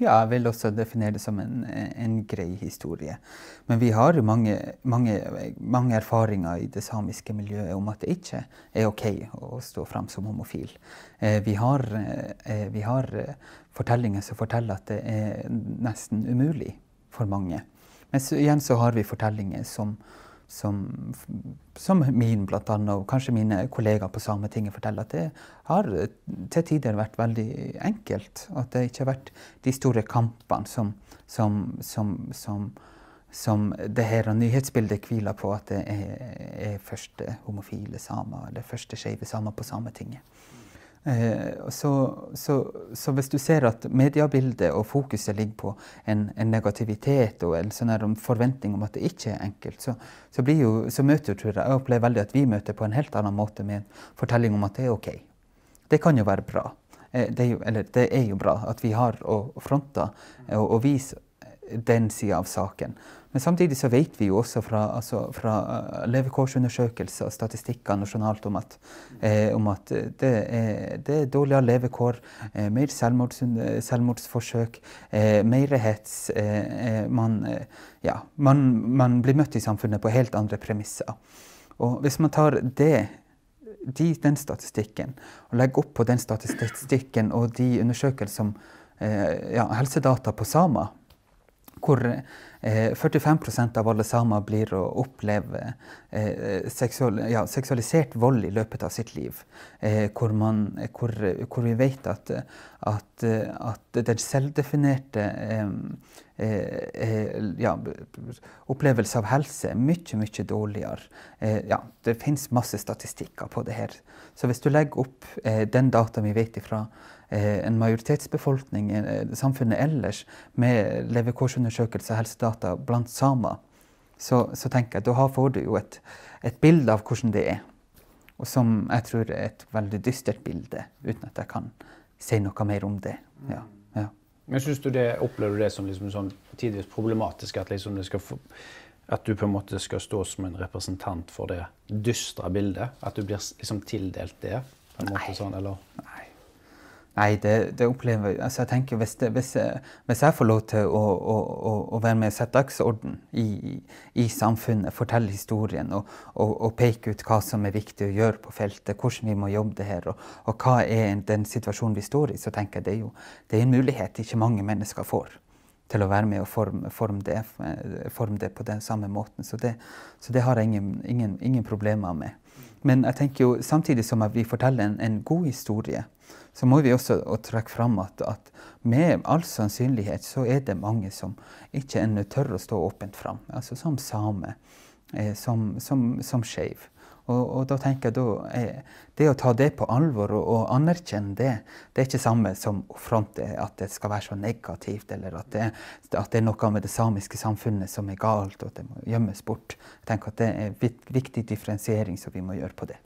Ja, jeg vil også definere det som en, en grei historie. Men vi har mange, mange, mange, erfaringer i det samiske miljøet om at det ikke er OK å stå fram som homofil. Eh, vi har, eh, vi har fortellinger som forteller at det er nesten umulig for mange. Men igjen så har vi fortellinger som, som, som min annet, og kanskje mine kollegaer på Sametinget forteller, at det har til tider vært veldig enkelt. At det ikke har vært de store kampene som, som, som, som det her nyhetsbildet hviler på, at det er, er første homofile samer eller første skeive samer på Sametinget. Eh, så, så, så, hvis du ser at mediebildet og fokuset ligger på en, en negativitet og en sånn forventning om at det ikke er enkelt, så, så, jo, så møter tror jeg, jeg opplever veldig at vi møter på en helt annen måte med en fortelling om at det er OK. Det kan jo være bra. Eh, det er jo, eller det er jo bra at vi har å fronte og, og vise den sida av saken. Men samtidig så vet vi jo også fra, altså fra uh, levekårsundersøkelser og statistikker nasjonalt om at, eh, om at det, er, det, er, dårligere levekår, eh, mer selvmords, selvmordsforsøk, eh, mer hets. Eh, eh, man, ja, man, man, blir møtt i samfunnet på helt andre premisser. Og hvis man tar det de, den statistikken, og legger opp på den statistikken og de undersøkelsene som ja, helsedata på samer, hvor 45 eh, av alle samer blir å oppleve eh, seksual, ja, seksualisert vold i løpet av sitt liv. Eh, hvor, man, hvor, hvor, vi vet at, at, at den selvdefinerte ja, opplevelse av helse er mye, mye dårligere. ja, det finnes masse statistikker på det her. Så hvis du legger opp den dataen vi vet ifra en majoritetsbefolkning, i samfunnet ellers, med levekårsundersøkelser og helsedata blant samer, så, så, tenker jeg da får du jo et, et, bilde av hvordan det er. Og som jeg tror er et veldig dystert bilde, uten at jeg kan si noe mer om det. Ja, ja. Men synes du det, Opplever du det som liksom sånn tidvis problematisk at, liksom få, at, du på en måte skal stå som en representant for det dystre bildet? At du blir liksom tildelt det? på en måte Nei. sånn, eller? Nei. Nei, det, det opplever altså jeg. tenker hvis, det, hvis, hvis, jeg får lov til å, å, å, å være med og sette dagsorden i, i, samfunnet, fortelle historien og, og, og, peke ut hva som er viktig å gjøre på feltet, hvordan vi må jobbe det her, og, og hva er den situasjonen vi står i, så tenker jeg det er jo det er en mulighet ikke mange mennesker får til å være med og forme, form det, form det, på den samme måten. Så det, så det har jeg ingen, ingen, ingen problemer med. Men jeg tenker jo samtidig som vi forteller en, en god historie, så må vi også trekke fram at, at, med all sannsynlighet så er det mange som ikke ennå tør å stå åpent fram. Altså som same, eh, som, som, som skeiv. Og, og, da tenker jeg da, eh, Det å ta det på alvor og, og, anerkjenne det, det er ikke samme som å fronte at det skal være så negativt, eller at det, at det er noe med det samiske samfunnet som er galt, og at det må gjemmes bort. Jeg tenker at Det er en viktig differensiering som vi må gjøre på det.